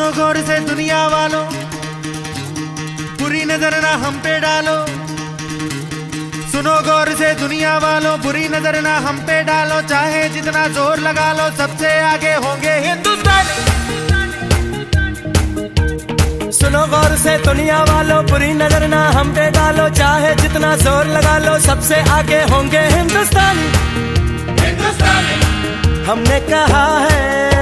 सुनो गौर से दुनिया वालों। बुरी नज़र ना हम पे डालो। सुनो गौर से दुनिया वालों बुरी नज़र ना हम पे डालो। चाहे जितना ज़ोर लगा लो सबसे आगे होंगे हिंदुस्तान। सुनो गौर से दुनिया वालों बुरी नज़र ना हम पे डालो। चाहे जितना ज़ोर लगा लो सबसे आगे होंगे हिंदुस्तानी। हमने कहा है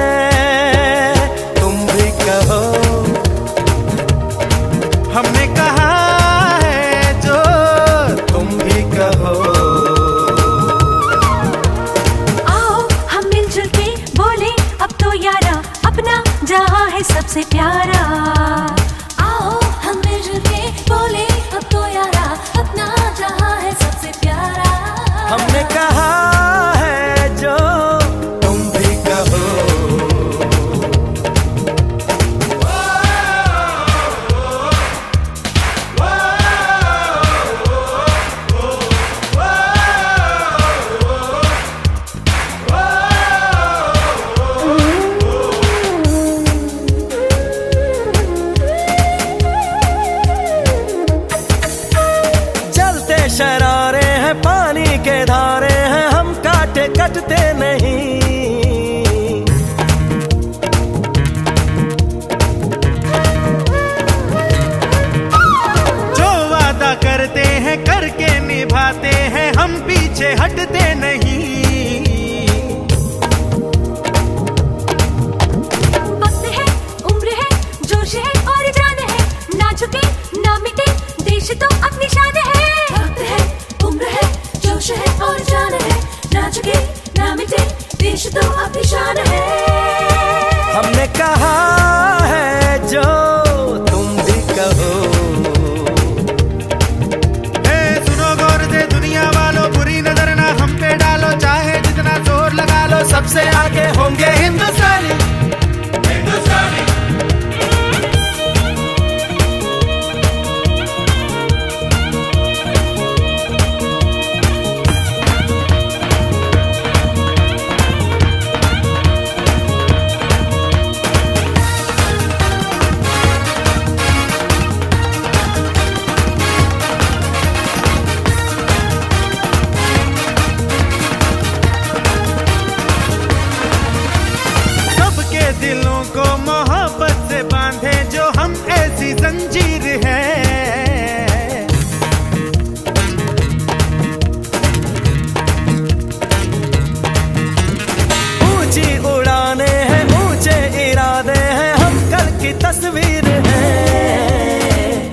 सबसे शरारे हैं पानी के धारे हैं हम काटे कटते नहीं। जो वादा करते हैं करके निभाते हैं हम पीछे हटते नहीं। उम्र है जोश है और जान है। ना झुके ना मिटे देश तो अपनी शान है और जान है। ना झुके ना मिटे देश तो अपनी शान है। तस्वीर है।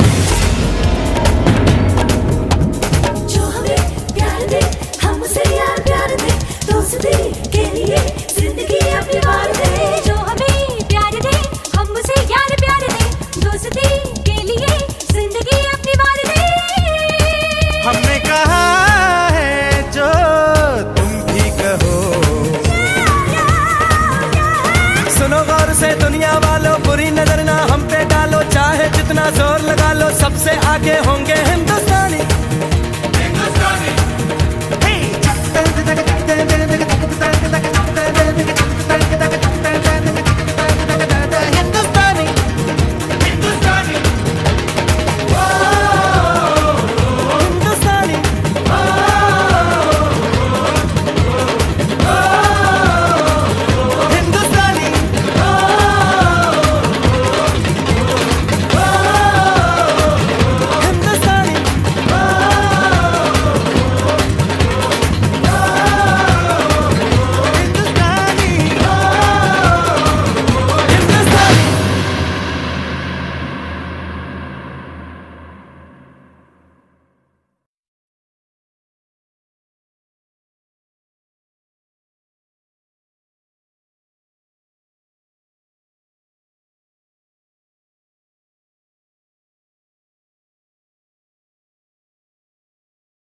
जो हमें प्यार दे हम उसे यार प्यार दे दोस्ती के लिए ज़िंदगी अपनी वार दे। जो हमें प्यार दे हम उसे यार प्यार दे दोस्ती के लिए ज़िंदगी अपनी वार दे। हमने कहा है जो तुम भी कहो। सुनो गौर से दुनिया वालों बुरी नज़र चाहे जितना ज़ोर लगा लो सबसे आगे होंगे हिंदुस्तानी